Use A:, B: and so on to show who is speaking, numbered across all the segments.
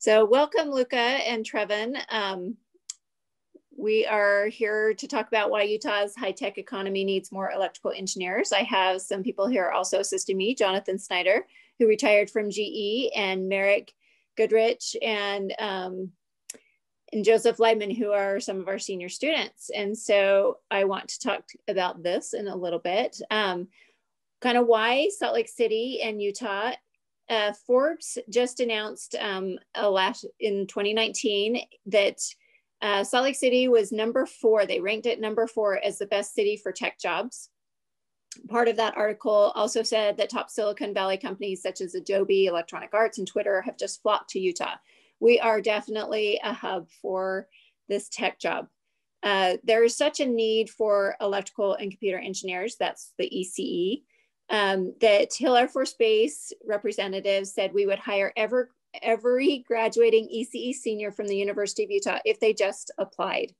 A: So welcome Luca and Trevin. Um, we are here to talk about why Utah's high-tech economy needs more electrical engineers. I have some people here also assisting me, Jonathan Snyder, who retired from GE, and Merrick Goodrich, and um, and Joseph Leibman, who are some of our senior students. And so I want to talk about this in a little bit. Um, kind of why Salt Lake City and Utah. Uh, Forbes just announced um, last, in 2019 that uh, Salt Lake City was number four. They ranked it number four as the best city for tech jobs. Part of that article also said that top Silicon Valley companies such as Adobe, Electronic Arts, and Twitter have just flocked to Utah we are definitely a hub for this tech job. Uh, there is such a need for electrical and computer engineers, that's the ECE, um, that Hill Air Force Base representatives said we would hire ever, every graduating ECE senior from the University of Utah if they just applied.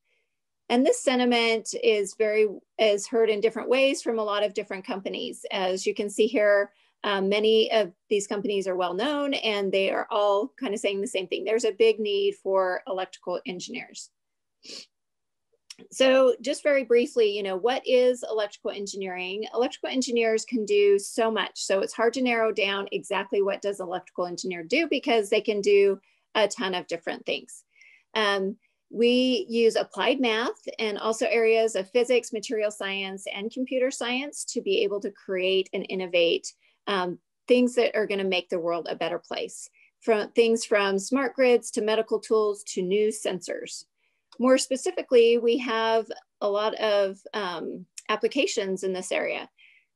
A: And this sentiment is very is heard in different ways from a lot of different companies. As you can see here, um, many of these companies are well known and they are all kind of saying the same thing. There's a big need for electrical engineers. So just very briefly, you know, what is electrical engineering? Electrical engineers can do so much. So it's hard to narrow down exactly what does electrical engineer do because they can do a ton of different things. Um, we use applied math and also areas of physics, material science, and computer science to be able to create and innovate um, things that are going to make the world a better place. From things from smart grids to medical tools to new sensors. More specifically, we have a lot of um, applications in this area.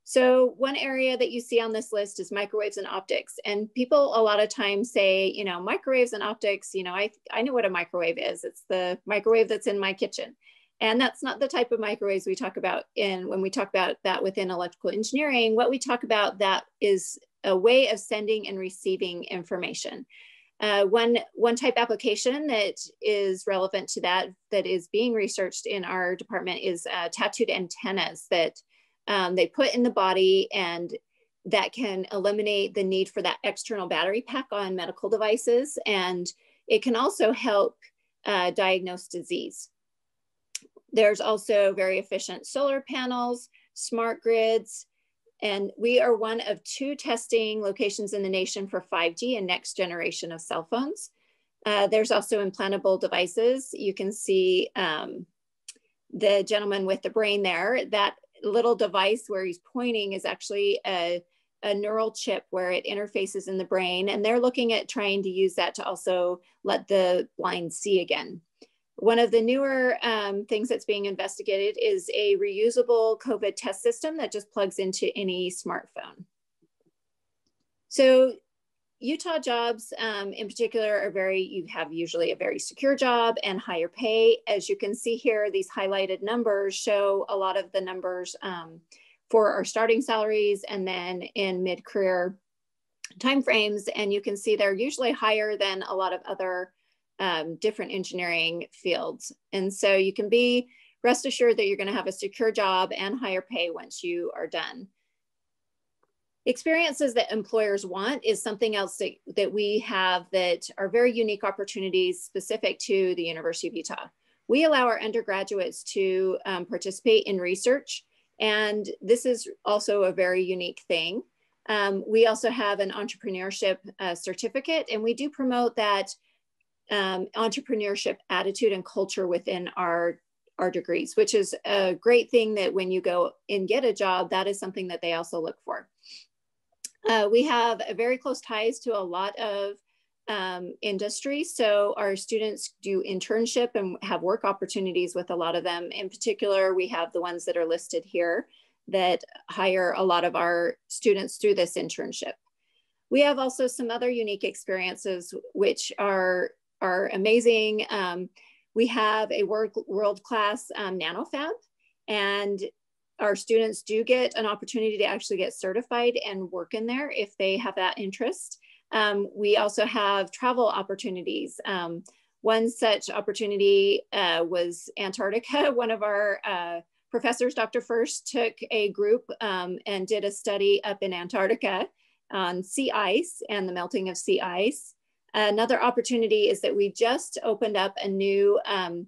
A: So one area that you see on this list is microwaves and optics. And people a lot of times say, you know, microwaves and optics, you know, I, I know what a microwave is. It's the microwave that's in my kitchen. And that's not the type of microwaves we talk about in when we talk about that within electrical engineering. What we talk about that is a way of sending and receiving information. Uh, one, one type application that is relevant to that, that is being researched in our department is uh, tattooed antennas that um, they put in the body and that can eliminate the need for that external battery pack on medical devices. And it can also help uh, diagnose disease. There's also very efficient solar panels, smart grids, and we are one of two testing locations in the nation for 5G and next generation of cell phones. Uh, there's also implantable devices. You can see um, the gentleman with the brain there. That little device where he's pointing is actually a, a neural chip where it interfaces in the brain. And they're looking at trying to use that to also let the blind see again. One of the newer um, things that's being investigated is a reusable COVID test system that just plugs into any smartphone. So Utah jobs um, in particular are very, you have usually a very secure job and higher pay. As you can see here, these highlighted numbers show a lot of the numbers um, for our starting salaries and then in mid-career timeframes. And you can see they're usually higher than a lot of other um, different engineering fields. And so you can be rest assured that you're going to have a secure job and higher pay once you are done. Experiences that employers want is something else that, that we have that are very unique opportunities specific to the University of Utah. We allow our undergraduates to um, participate in research, and this is also a very unique thing. Um, we also have an entrepreneurship uh, certificate, and we do promote that um, entrepreneurship attitude and culture within our our degrees, which is a great thing that when you go and get a job, that is something that they also look for. Uh, we have very close ties to a lot of um, industries. So our students do internship and have work opportunities with a lot of them. In particular, we have the ones that are listed here that hire a lot of our students through this internship. We have also some other unique experiences, which are are amazing. Um, we have a world-class um, nanofab and our students do get an opportunity to actually get certified and work in there if they have that interest. Um, we also have travel opportunities. Um, one such opportunity uh, was Antarctica. One of our uh, professors, Dr. Furse, took a group um, and did a study up in Antarctica on sea ice and the melting of sea ice. Another opportunity is that we just opened up a new um,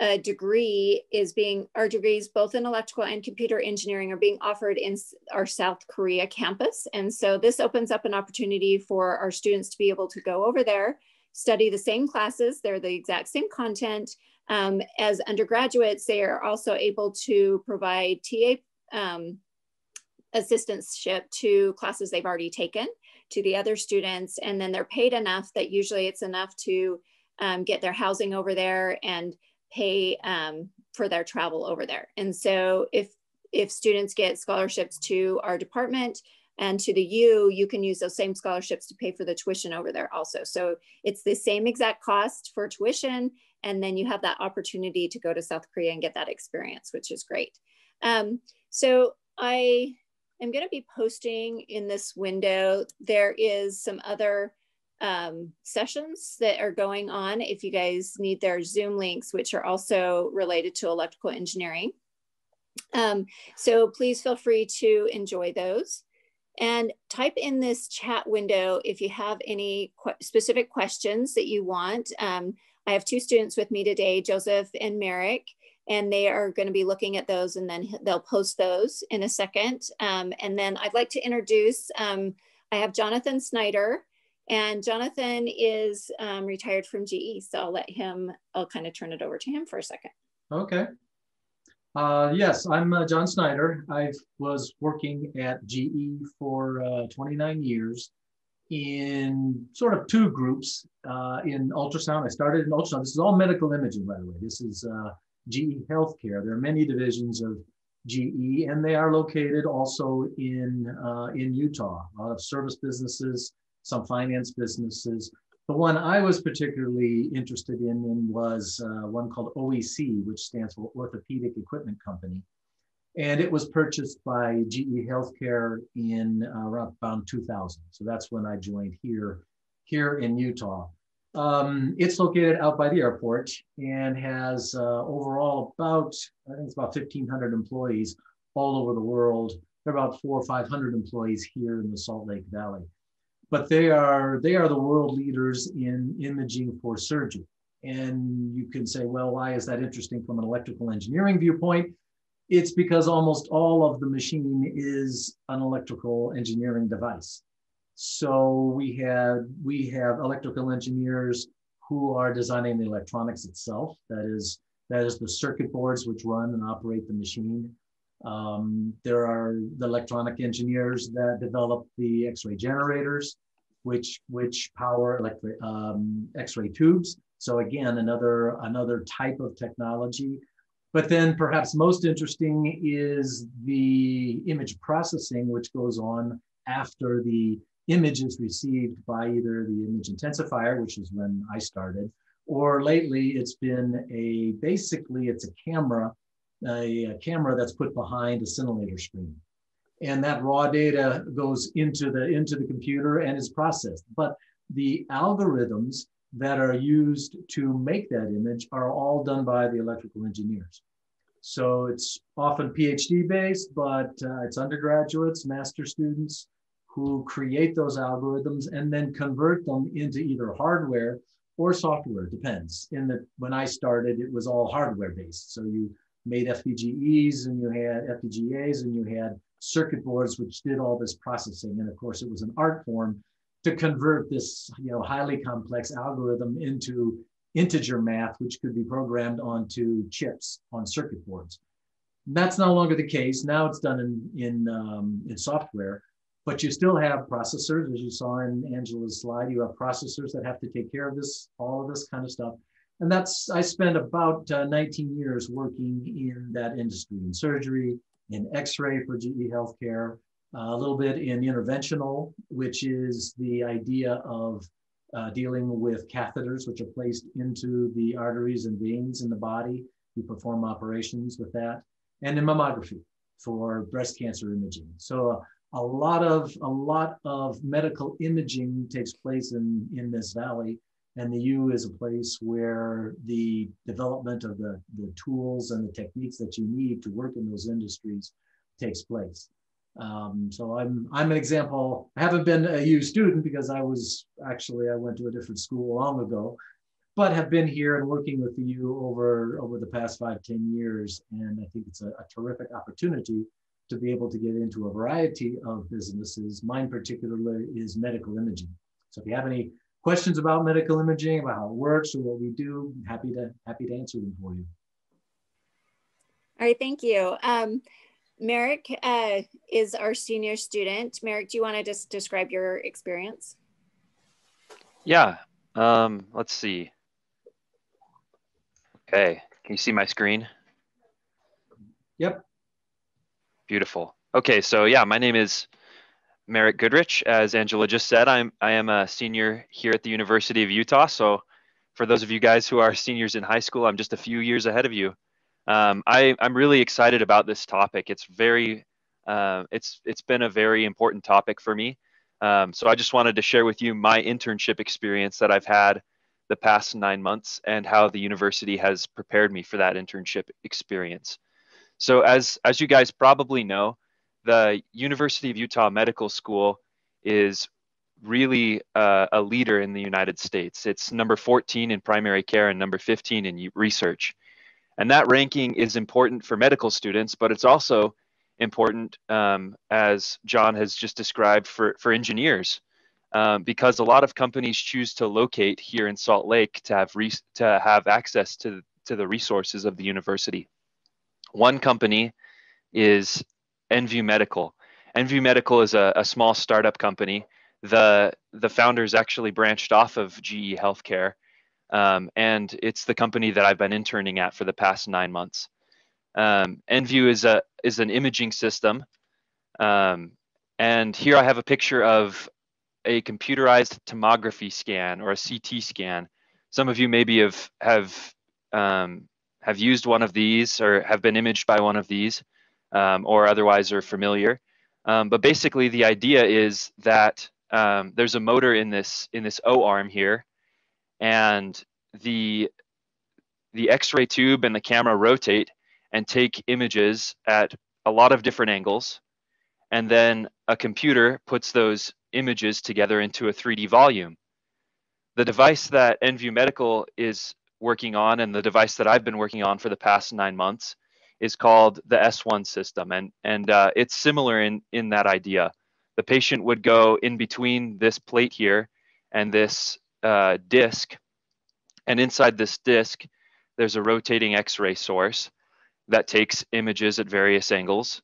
A: a degree is being, our degrees both in electrical and computer engineering are being offered in our South Korea campus. And so this opens up an opportunity for our students to be able to go over there, study the same classes, they're the exact same content. Um, as undergraduates, they are also able to provide TA um, assistantship to classes they've already taken to the other students. And then they're paid enough that usually it's enough to um, get their housing over there and pay um, for their travel over there. And so if if students get scholarships to our department and to the U, you can use those same scholarships to pay for the tuition over there also. So it's the same exact cost for tuition, and then you have that opportunity to go to South Korea and get that experience, which is great. Um, so I am going to be posting in this window. There is some other um, sessions that are going on if you guys need their Zoom links, which are also related to electrical engineering. Um, so please feel free to enjoy those. And type in this chat window if you have any qu specific questions that you want. Um, I have two students with me today, Joseph and Merrick, and they are going to be looking at those and then they'll post those in a second. Um, and then I'd like to introduce, um, I have Jonathan Snyder, and Jonathan is um, retired from GE, so I'll let him, I'll kind of turn it over to him for a second.
B: Okay. Uh, yes, I'm uh, John Snyder. I was working at GE for uh, 29 years in sort of two groups uh, in ultrasound. I started in ultrasound. This is all medical imaging, by the way. This is uh, GE Healthcare. There are many divisions of GE, and they are located also in uh, in Utah. A lot of service businesses, some finance businesses. The one I was particularly interested in, in was uh, one called OEC, which stands for Orthopedic Equipment Company. And it was purchased by GE Healthcare in uh, around 2000. So that's when I joined here, here in Utah. Um, it's located out by the airport and has uh, overall about, I think it's about 1,500 employees all over the world. There are about four or 500 employees here in the Salt Lake Valley but they are they are the world leaders in imaging for surgery. And you can say, well, why is that interesting from an electrical engineering viewpoint? It's because almost all of the machine is an electrical engineering device. So we have we have electrical engineers who are designing the electronics itself. That is that is the circuit boards which run and operate the machine. Um, there are the electronic engineers that develop the X-ray generators, which which power electric um, X-ray tubes. So again, another another type of technology. But then perhaps most interesting is the image processing, which goes on after the image is received by either the image intensifier, which is when I started, or lately it's been a basically it's a camera a, a camera that's put behind a scintillator screen. And that raw data goes into the, into the computer and is processed. But the algorithms that are used to make that image are all done by the electrical engineers. So it's often PhD based, but uh, it's undergraduates, master students who create those algorithms and then convert them into either hardware or software, depends. In the when I started, it was all hardware based. So you made FPGEs and you had FPGAs and you had circuit boards which did all this processing. And of course, it was an art form to convert this you know, highly complex algorithm into integer math, which could be programmed onto chips on circuit boards. That's no longer the case. Now it's done in, in, um, in software, but you still have processors, as you saw in Angela's slide, you have processors that have to take care of this, all of this kind of stuff. And that's, I spent about uh, 19 years working in that industry, in surgery, in x-ray for GE Healthcare, uh, a little bit in interventional, which is the idea of uh, dealing with catheters, which are placed into the arteries and veins in the body. We perform operations with that, and in mammography for breast cancer imaging. So a lot of a lot of medical imaging takes place in in this valley, and the U is a place where the development of the, the tools and the techniques that you need to work in those industries takes place. Um, so I'm I'm an example. I haven't been a U student because I was actually I went to a different school long ago, but have been here and working with the U over over the past five ten years, and I think it's a, a terrific opportunity to be able to get into a variety of businesses. Mine particularly is medical imaging. So if you have any questions about medical imaging, about how it works or what we do, I'm happy to happy to answer them for you.
A: All right, thank you. Um, Merrick uh, is our senior student. Merrick, do you want to just describe your experience?
C: Yeah, um, let's see. Okay, can you see my screen?
B: Yep.
C: Beautiful. Okay, so yeah, my name is Merrick Goodrich. As Angela just said, I'm I am a senior here at the University of Utah. So for those of you guys who are seniors in high school, I'm just a few years ahead of you. Um, I, I'm really excited about this topic. It's very, uh, it's it's been a very important topic for me. Um, so I just wanted to share with you my internship experience that I've had the past nine months and how the university has prepared me for that internship experience. So as as you guys probably know, the University of Utah Medical School is really uh, a leader in the United States. It's number 14 in primary care and number 15 in research. And that ranking is important for medical students, but it's also important, um, as John has just described, for, for engineers, um, because a lot of companies choose to locate here in Salt Lake to have, to have access to, to the resources of the university. One company is nView Medical. nView Medical is a, a small startup company. The, the founders actually branched off of GE Healthcare um, and it's the company that I've been interning at for the past nine months. Um, nView is a is an imaging system, um, and here I have a picture of a computerized tomography scan or a CT scan. Some of you maybe have have um, have used one of these or have been imaged by one of these, um, or otherwise are familiar. Um, but basically, the idea is that there's a motor in this in this O arm here and the the x-ray tube and the camera rotate and take images at a lot of different angles and then a computer puts those images together into a 3D volume. The device that nView Medical is working on and the device that I've been working on for the past nine months is called the S1 system. And, and uh, it's similar in, in that idea. The patient would go in between this plate here and this uh, disk. And inside this disk, there's a rotating X-ray source that takes images at various angles.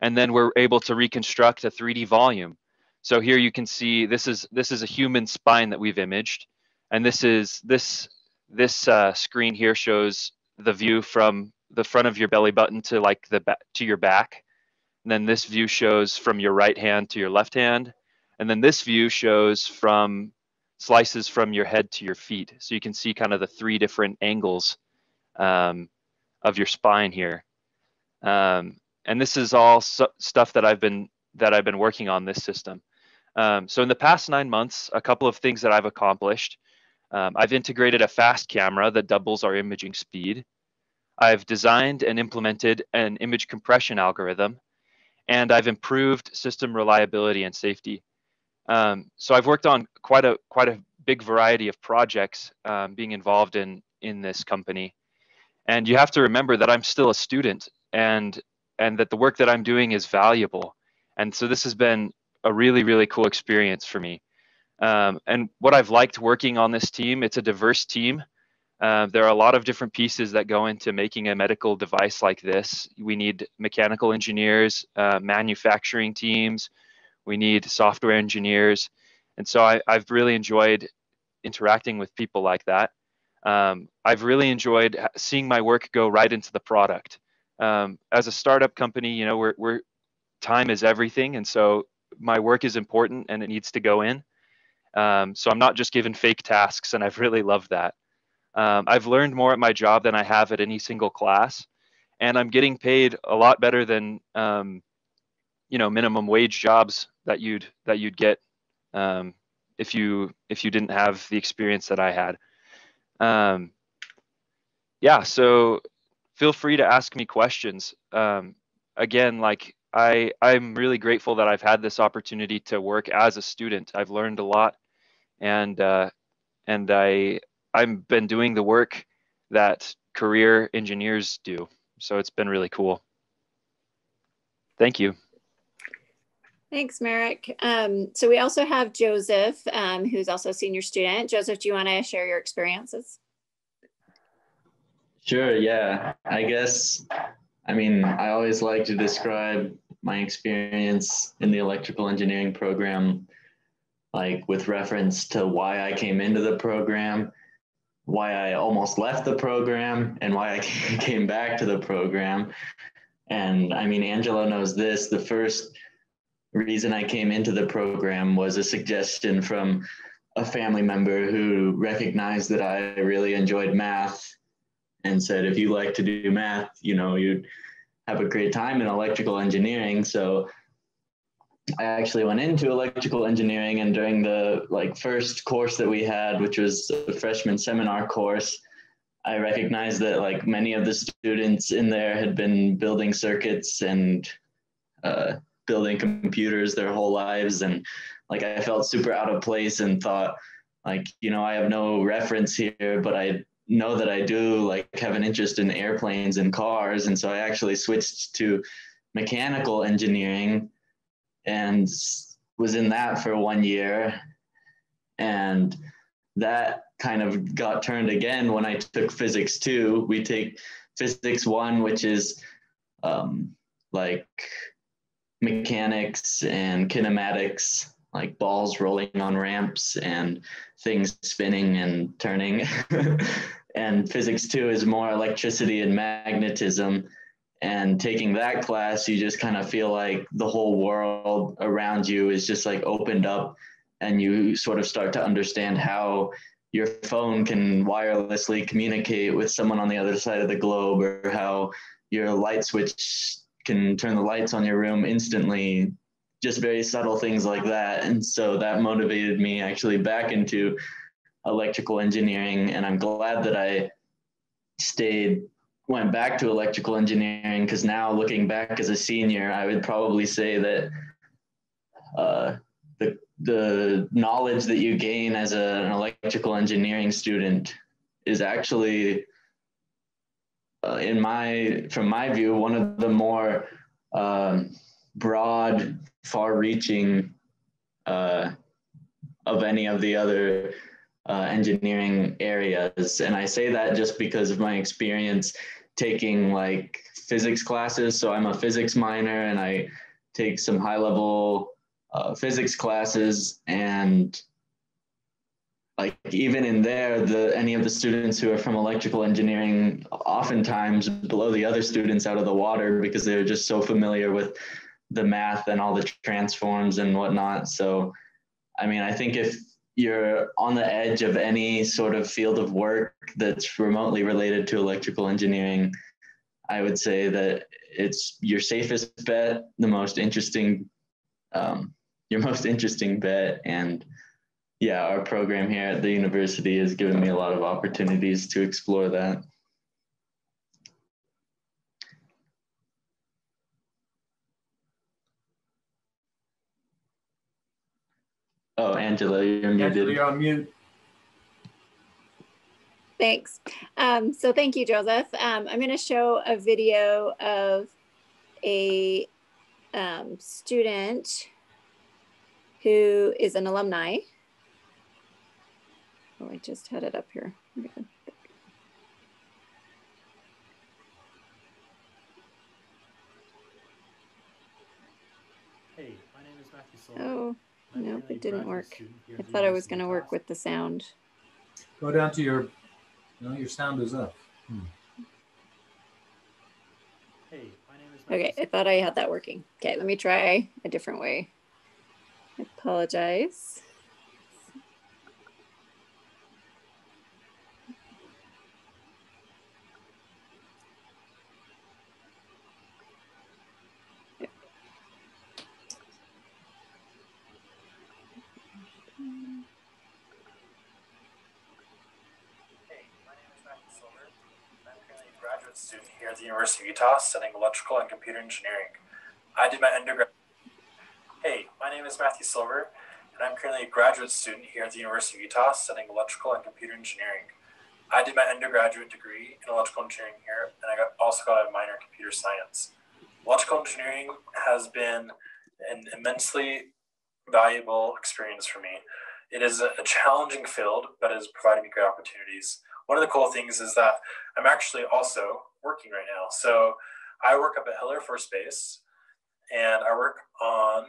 C: And then we're able to reconstruct a 3D volume. So here you can see this is this is a human spine that we've imaged, and this is this this uh, screen here shows the view from the front of your belly button to like the back to your back. And then this view shows from your right hand to your left hand, and then this view shows from slices from your head to your feet. So you can see kind of the three different angles um, of your spine here. Um, and this is all stuff that I've been that I've been working on this system. Um, so in the past nine months, a couple of things that I've accomplished. Um, I've integrated a fast camera that doubles our imaging speed. I've designed and implemented an image compression algorithm, and I've improved system reliability and safety. Um, so I've worked on quite a quite a big variety of projects um, being involved in in this company, and you have to remember that I'm still a student and and that the work that I'm doing is valuable, and so this has been a really really cool experience for me. Um, and what I've liked working on this team, it's a diverse team. Uh, there are a lot of different pieces that go into making a medical device like this. We need mechanical engineers, uh, manufacturing teams, we need software engineers. And so I, have really enjoyed interacting with people like that. Um, I've really enjoyed seeing my work go right into the product. Um, as a startup company, you know, we're, we're time is everything. And so my work is important and it needs to go in. Um, so I'm not just given fake tasks and I've really loved that. Um, I've learned more at my job than I have at any single class and I'm getting paid a lot better than um, you know minimum wage jobs that you'd that you'd get um, if you if you didn't have the experience that I had. Um, yeah, so feel free to ask me questions. Um, again, like I I'm really grateful that I've had this opportunity to work as a student. I've learned a lot, and uh, and I I've been doing the work that career engineers do. So it's been really cool. Thank you.
A: Thanks, Merrick. Um, so we also have Joseph, um, who's also a senior student. Joseph, do you want to share your experiences?
D: Sure, yeah. I guess, I mean, I always like to describe my experience in the electrical engineering program, like with reference to why I came into the program, why I almost left the program, and why I came back to the program. And I mean, Angela knows this. The first reason I came into the program was a suggestion from a family member who recognized that I really enjoyed math and said, if you like to do math, you know, you'd have a great time in electrical engineering. So I actually went into electrical engineering and during the like first course that we had, which was the freshman seminar course, I recognized that like many of the students in there had been building circuits and uh, building computers their whole lives. And like I felt super out of place and thought like, you know, I have no reference here, but I know that I do like have an interest in airplanes and cars. And so I actually switched to mechanical engineering and was in that for one year. And that kind of got turned again when I took physics two. We take physics one, which is um, like mechanics and kinematics, like balls rolling on ramps and things spinning and turning. and physics two is more electricity and magnetism and taking that class you just kind of feel like the whole world around you is just like opened up and you sort of start to understand how your phone can wirelessly communicate with someone on the other side of the globe or how your light switch can turn the lights on your room instantly. Just very subtle things like that. And so that motivated me actually back into electrical engineering, and I'm glad that I stayed went back to electrical engineering because now looking back as a senior, I would probably say that uh, the the knowledge that you gain as a, an electrical engineering student is actually, uh, in my from my view, one of the more um, broad, far-reaching uh, of any of the other uh, engineering areas. And I say that just because of my experience taking like physics classes. So I'm a physics minor and I take some high level uh, physics classes and like even in there the any of the students who are from electrical engineering oftentimes blow the other students out of the water because they're just so familiar with the math and all the transforms and whatnot so i mean i think if you're on the edge of any sort of field of work that's remotely related to electrical engineering, I would say that it's your safest bet, the most interesting, um, your most interesting bet. And yeah, our program here at the university has given me a lot of opportunities to explore that. Oh, Angela, you're muted.
B: Angela, you're on mute.
A: Thanks. Um, so thank you, Joseph. Um, I'm going to show a video of a um, student who is an alumni. Oh, I just had it up here. Hey, my name is Matthew Oh. Nope, it didn't work. I thought I was going to work with the sound.
B: Go down to your, no, your sound is up. Hmm.
A: Okay, I thought I had that working. Okay, let me try a different way. I apologize.
E: Student here at the University of Utah studying electrical and computer engineering. I did my undergrad. Hey, my name is Matthew Silver, and I'm currently a graduate student here at the University of Utah studying electrical and computer engineering. I did my undergraduate degree in electrical engineering here, and I got, also got a minor in computer science. Electrical engineering has been an immensely valuable experience for me. It is a, challenging field, but it has provided me great opportunities. One of the cool things is that I'm actually also working right now. So I work up at Hill Air Force Base, and I work on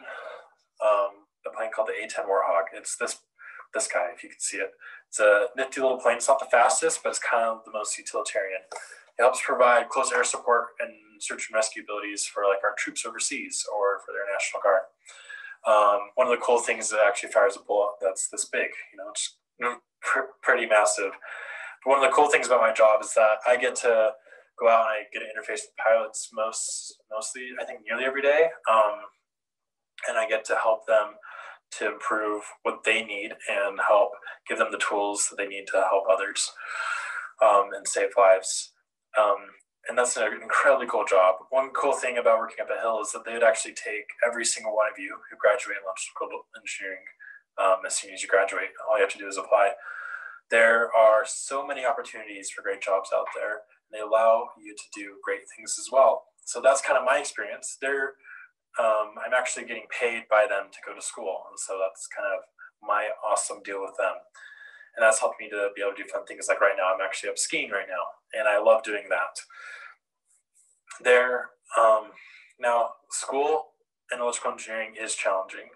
E: um, a plane called the A-10 Warthog. It's this this guy, if you can see it. It's a nifty little plane. It's not the fastest, but it's kind of the most utilitarian. It helps provide close air support and search and rescue abilities for like our troops overseas or for their National Guard. Um, one of the cool things is it actually fires a bullet that's this big. You know, it's pr- pretty massive. But one of the cool things about my job is that I get to go out and I get to interface with pilots most mostly I think nearly every day, um, and I get to help them to improve what they need and help give them the tools that they need to help others um, and save lives. Um, and that's an incredibly cool job. One cool thing about working up at Hill is that they would actually take every single one of you who graduate in electrical engineering um, as soon as you graduate. All you have to do is apply. There are so many opportunities for great jobs out there and they allow you to do great things as well. So that's kind of my experience. They're, um, I'm actually getting paid by them to go to school, and so that's kind of my awesome deal with them. And that's helped me to be able to do fun things. Like right now, I'm actually up skiing right now, and I love doing that. There, um, now school in electrical engineering is challenging.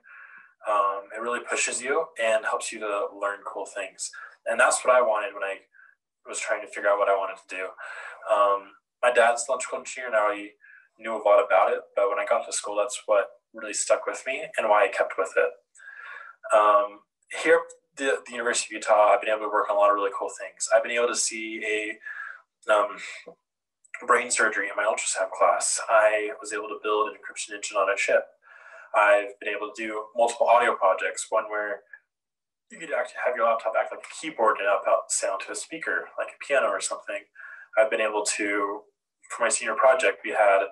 E: Um, it really pushes you and helps you to learn cool things. And that's what I wanted when I was trying to figure out what I wanted to do. Um, my dad's electrical engineer, and I already knew a lot about it. But when I got to school, that's what really stuck with me and why I kept with it. Um, here at the, the, University of Utah, I've been able to work on a lot of really cool things. I've been able to see a um, brain surgery in my ultrasound class. I was able to build an encryption engine on a chip. I've been able to do multiple audio projects, one where you could actually have your laptop act like a keyboard and output sound to a speaker, like a piano or something. I've been able to, for my senior project, we had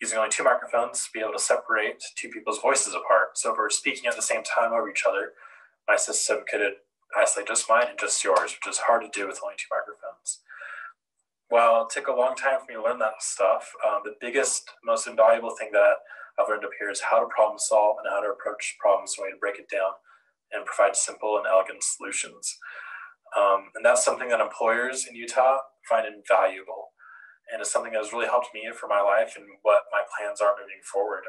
E: using only two microphones, be able to separate two people's voices apart. So if we're speaking at the same time over each other, my system could isolate just mine and just yours, which is hard to do with only two microphones. While it took a long time for me to learn that stuff, um, the biggest, most invaluable thing that I've learned up here is how to problem solve and how to approach problems, a way to break it down and provide simple and elegant solutions. Um, and that's something that employers in Utah find invaluable. And it's something that has really helped me for my life and what my plans are moving forward.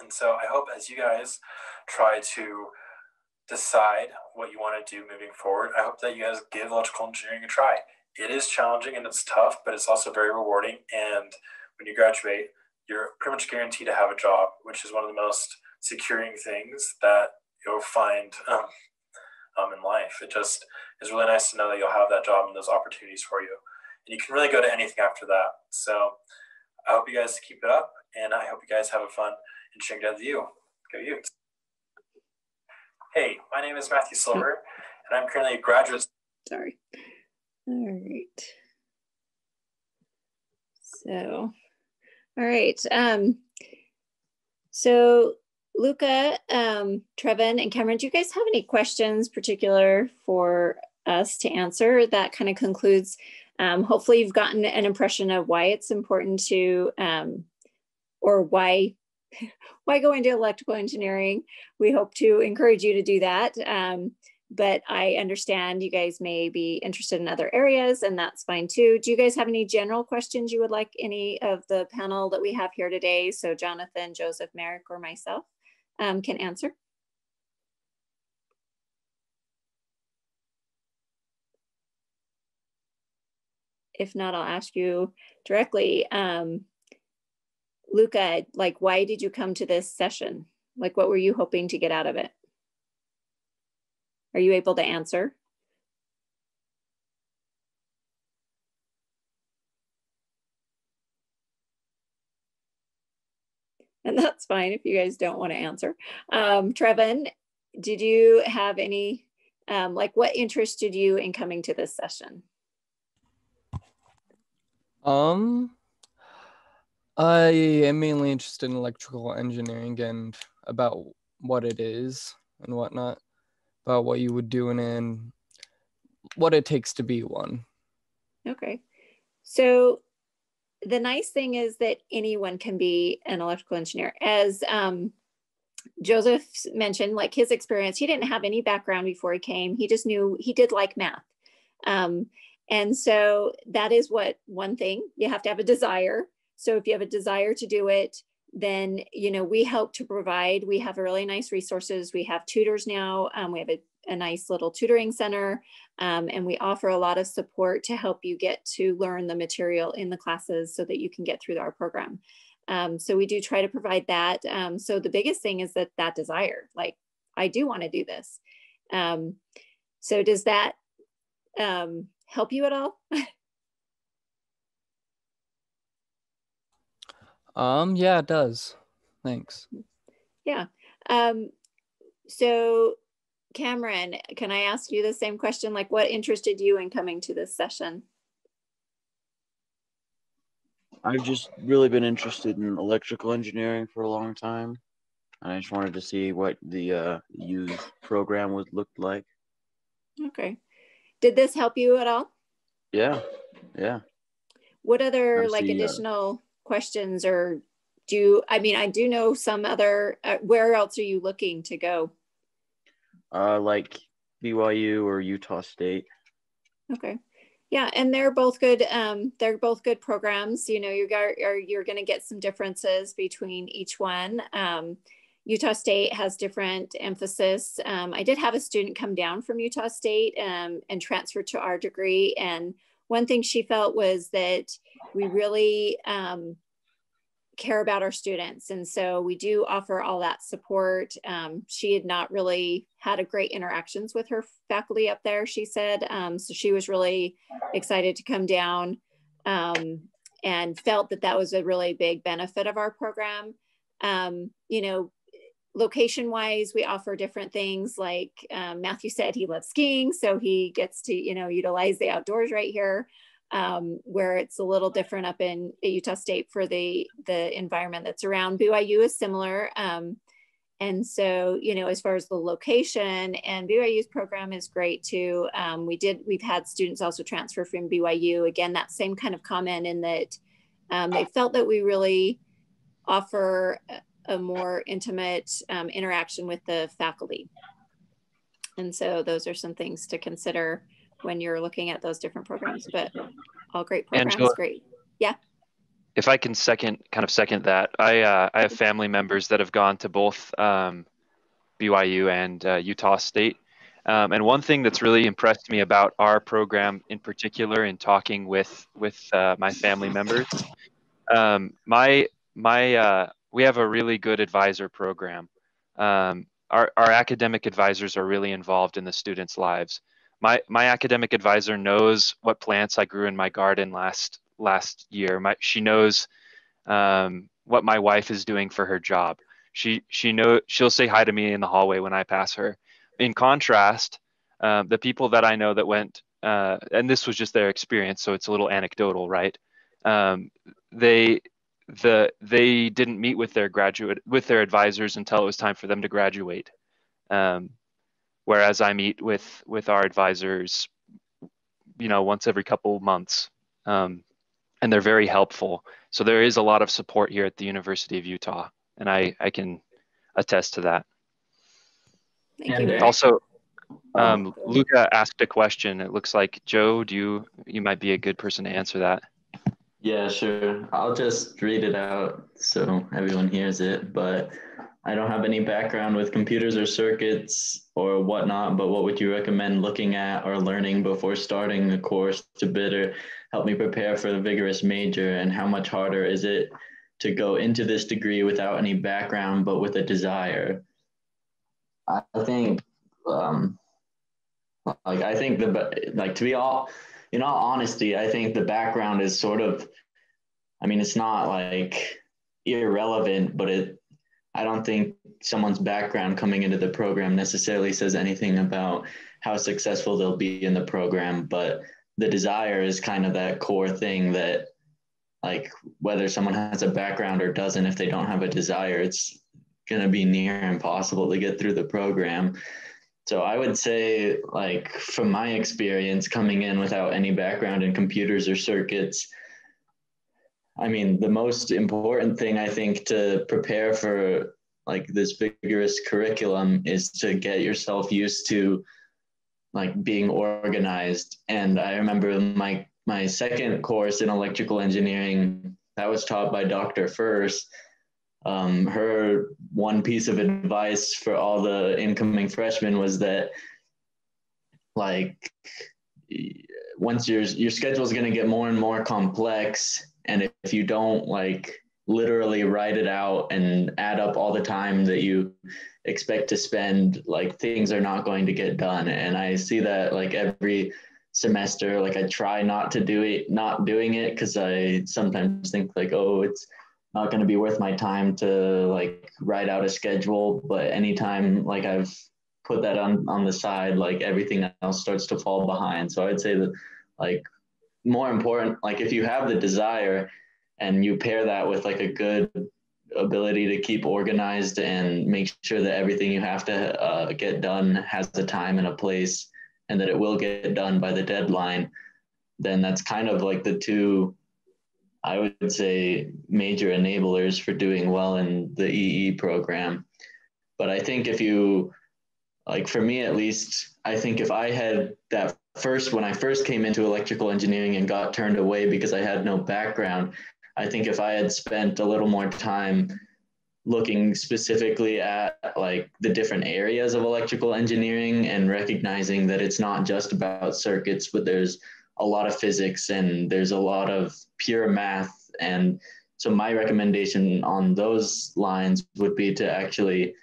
E: And so I hope as you guys try to decide what you want to do moving forward, I hope that you guys give electrical engineering a try. It is challenging and it's tough, but it's also very rewarding. And when you graduate, you're pretty much guaranteed to have a job, which is one of the most securing things that you'll find um, um, in life. It just is really nice to know that you'll have that job and those opportunities for you. And you can really go to anything after that. So I hope you guys keep it up and I hope you guys have a fun and the U. Go Utes. Hey, my name is Matthew Silver and I'm currently a graduate.
A: Sorry. All right. So, all right. Um, so Luca, um, Trevin, and Cameron, do you guys have any questions particular for us to answer? That kind of concludes. Um, hopefully, you've gotten an impression of why it's important to, um, or why why go into electrical engineering. We hope to encourage you to do that. Um, but I understand you guys may be interested in other areas, and that's fine too. Do you guys have any general questions you would like any of the panel that we have here today? So, Jonathan, Joseph, Merrick, or myself? Um, can answer. If not, I'll ask you directly. Um, Luca, like, why did you come to this session? Like, what were you hoping to get out of it? Are you able to answer? And that's fine if you guys don't want to answer. Um, Trevin, did you have any, um, like what interested you in coming to this session?
F: Um, I am mainly interested in electrical engineering and about what it is and whatnot, about what you would do in it and what it takes to be one.
A: Okay. So the nice thing is that anyone can be an electrical engineer. As um, Joseph mentioned, like his experience, he didn't have any background before he came. He just knew he did like math. Um, and so that is what one thing you have to have a desire. So if you have a desire to do it, then you know we help to provide. We have really nice resources. We have tutors now. Um, we have a, a, nice little tutoring center, um, and we offer a lot of support to help you get to learn the material in the classes so that you can get through our program. Um, so we do try to provide that. Um, so the biggest thing is that that desire, like I do want to do this. Um, so does that um, help you at all?
F: um, yeah, it does. Thanks.
A: Yeah. Um, so Cameron, can I ask you the same question? Like what interested you in coming to this session?
G: I've just really been interested in electrical engineering for a long time. And I just wanted to see what the uh, youth program would look like.
A: Okay. Did this help you at all?
G: Yeah. Yeah.
A: What other like uh, additional uh, questions or do you, I mean, I do know some other, uh, where else are you looking to go?
G: Uh, like BYU or Utah State.
A: Okay. Yeah, and they're both good. Um, they're both good programs. You know, you're you're going to get some differences between each one. Um, Utah State has different emphasis. Um, I did have a student come down from Utah State um, and transfer to our degree, and one thing she felt was that we really um, care about our students. And so we do offer all that support. Um, she had not really had a great interactions with her faculty up there, she said. Um, so she was really excited to come down um, and felt that that was a really big benefit of our program. Um, you know, location wise, we offer different things like um, Matthew said he loves skiing. So he gets to, you know, utilize the outdoors right here um, where it's a little different up in Utah State for the the environment that's around. BYU is similar. Um, and so, you know, as far as the location and BYU's program is great too. Um, we did, we've had students also transfer from BYU. Again, that same kind of comment in that um, they felt that we really offer a, more intimate um, interaction with the faculty. And so those are some things to consider when you're looking at those different programs. But all great programs, Angela, great. Yeah.
C: If I can second, kind of second that, I uh, I have family members that have gone to both um, BYU and uh, Utah State. Um, and one thing that's really impressed me about our program in particular, in talking with with uh, my family members, um, my my uh, we have a really good advisor program. Um, our, our academic advisors are really involved in the students' lives my my academic advisor knows what plants I grew in my garden last last year. My, she knows um, what my wife is doing for her job. She she know she'll say hi to me in the hallway when I pass her. In contrast, uh, the people that I know that went uh, and this was just their experience, so it's a little anecdotal, right? Um, they the they didn't meet with their graduate with their advisors until it was time for them to graduate. Um, whereas I meet with with our advisors, you know, once every couple months, um, and they're very helpful. So there is a lot of support here at the University of Utah, and I I can attest to that.
A: Thank you.
C: Also, um, Luca asked a question. It looks like Joe, do you you might be a good person to answer that.
D: Yeah, sure. I'll just read it out so everyone hears it. But I don't have any background with computers or circuits or whatnot, but what would you recommend looking at or learning before starting a course to better help me prepare for the vigorous major? And how much harder is it to go into this degree without any background but with a desire? I think, um, like, I think the, like, to be all, in all honesty, I think the background is sort of, I mean, it's not like irrelevant, but it, I don't think someone's background coming into the program necessarily says anything about how successful they'll be in the program, but the desire is kind of that core thing that like whether someone has a background or doesn't, if they don't have a desire, it's going to be near impossible to get through the program. So I would say, like, from my experience coming in without any background in computers or circuits, I mean, the most important thing I think to prepare for like this vigorous curriculum is to get yourself used to like being organized. And I remember my my second course in electrical engineering that was taught by Dr. Furse. Um, her one piece of advice for all the incoming freshmen was that like once your your schedule is going to get more and more complex and if you don't like literally write it out and add up all the time that you expect to spend like things are not going to get done. And i see that like every semester like i try not to do it not doing it because i sometimes think like oh it's not going to be worth my time to like write out a schedule. But anytime like i've put that on on the side like everything else starts to fall behind. So i'd say that like more important like if you have the desire and you pair that with like a good ability to keep organized and make sure that everything you have to uh, get done has a time and a place and that it will get done by the deadline then that's kind of like the two i would say major enablers for doing well in the ee program. But i think if you like for me at least i think if i had that first when i first came into electrical engineering and got turned away because i had no background i think if i had spent a little more time looking specifically at like the different areas of electrical engineering and recognizing that it's not just about circuits but there's a lot of physics and there's a lot of pure math. And so my recommendation on those lines would be to actually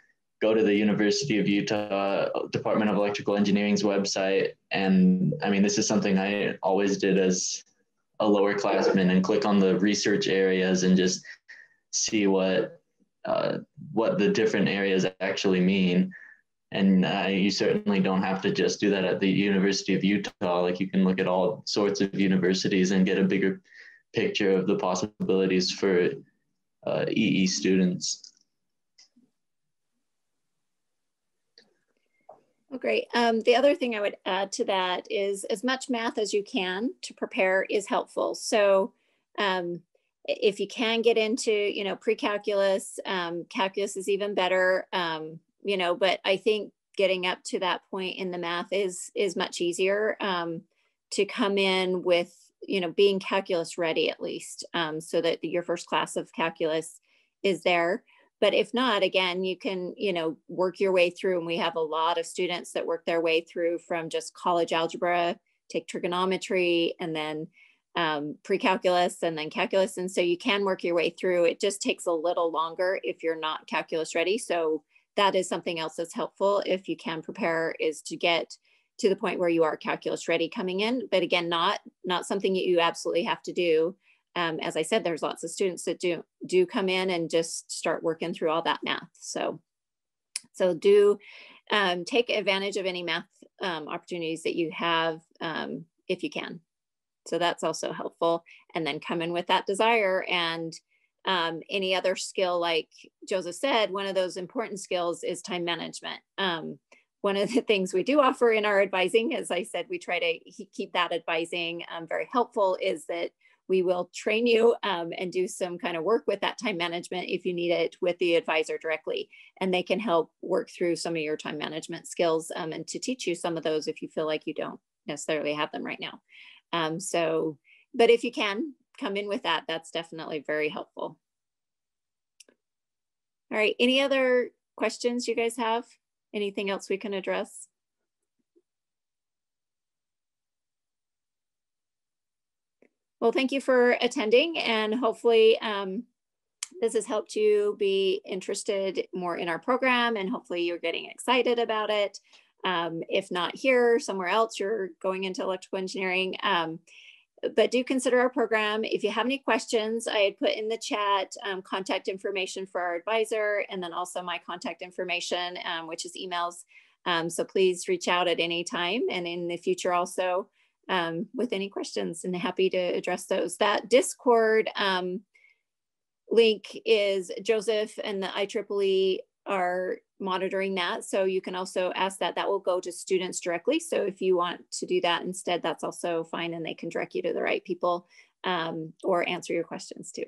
D: go to the University of Utah Department of Electrical Engineering's website. And I mean, this is something I always did as a lower classman and click on the research areas and just see what uh, what the different areas actually mean. And uh, you certainly don't have to just do that at the University of Utah. Like you can look at all sorts of universities and get a bigger picture of the possibilities for uh, EE students.
A: Oh, great. Um, the other thing I would add to that is as much math as you can to prepare is helpful. So um, if you can get into, you know, pre-calculus, um, calculus is even better, um, you know, but I think getting up to that point in the math is, is much easier um, to come in with, you know, being calculus ready at least um, so that your first class of calculus is there but if not again you can you know work your way through and we have a lot of students that work their way through from just college algebra take trigonometry and then um, pre-calculus and then calculus and so you can work your way through. It just takes a little longer if you're not calculus ready so that is something else that's helpful if you can prepare is to get to the point where you are calculus ready coming in. But again not not something that you absolutely have to do um, as I said, there's lots of students that do do come in and just start working through all that math. So, so do um, take advantage of any math um, opportunities that you have um, if you can. So that's also helpful. And then come in with that desire and um, any other skill, like Joseph said, one of those important skills is time management. Um, one of the things we do offer in our advising, as I said, we try to keep that advising very helpful, is that we will train you um, and do some kind of work with that time management if you need it with the advisor directly. And they can help work through some of your time management skills um, and to teach you some of those if you feel like you don't necessarily have them right now. Um, so, but if you can come in with that, that's definitely very helpful. All right, any other questions you guys have? Anything else we can address? Well, thank you for attending and hopefully um, this has helped you be interested more in our program and hopefully you're getting excited about it. Um, if not here, somewhere else, you're going into electrical engineering. Um, but do consider our program. If you have any questions, I had put in the chat um, contact information for our advisor and then also my contact information, um, which is emails. Um, so please reach out at any time and in the future also. Um, with any questions and happy to address those. That Discord um, link is Joseph and the IEEE are monitoring that. So you can also ask that. That will go to students directly. So if you want to do that instead, that's also fine and they can direct you to the right people um, or answer your questions too.